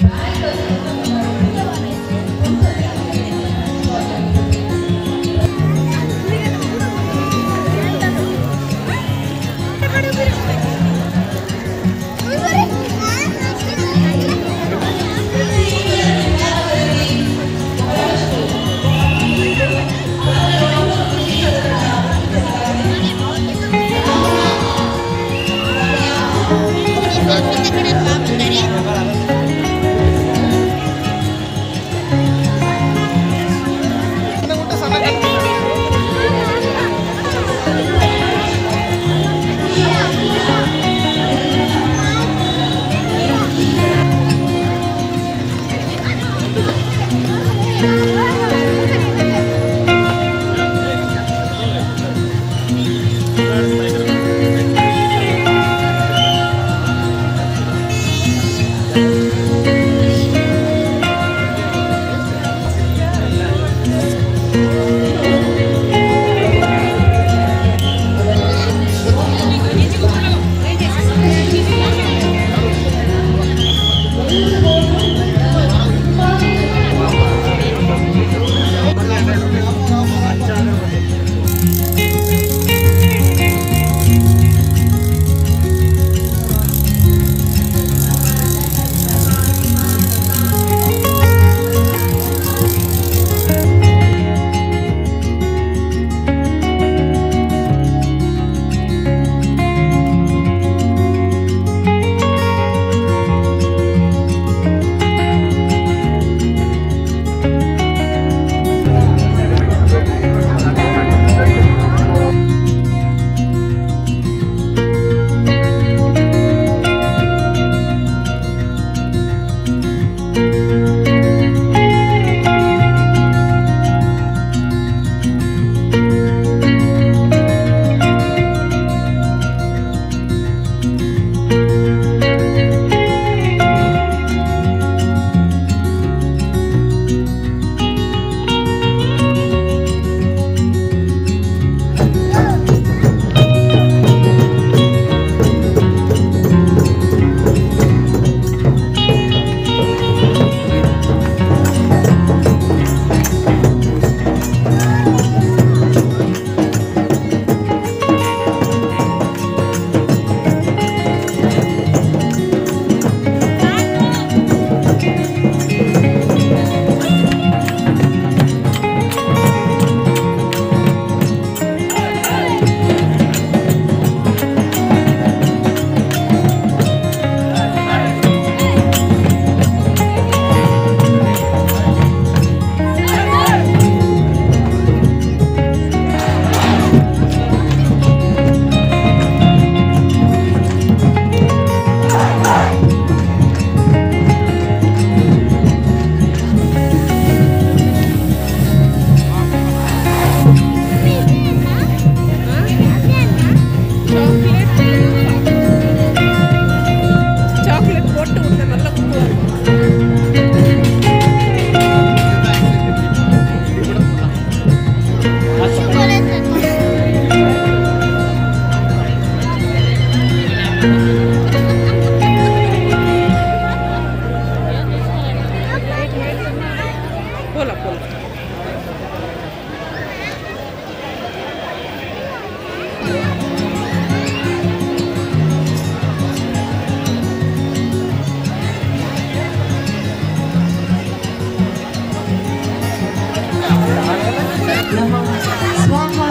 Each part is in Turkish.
Bye.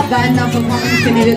Band ng pagmamahal kanila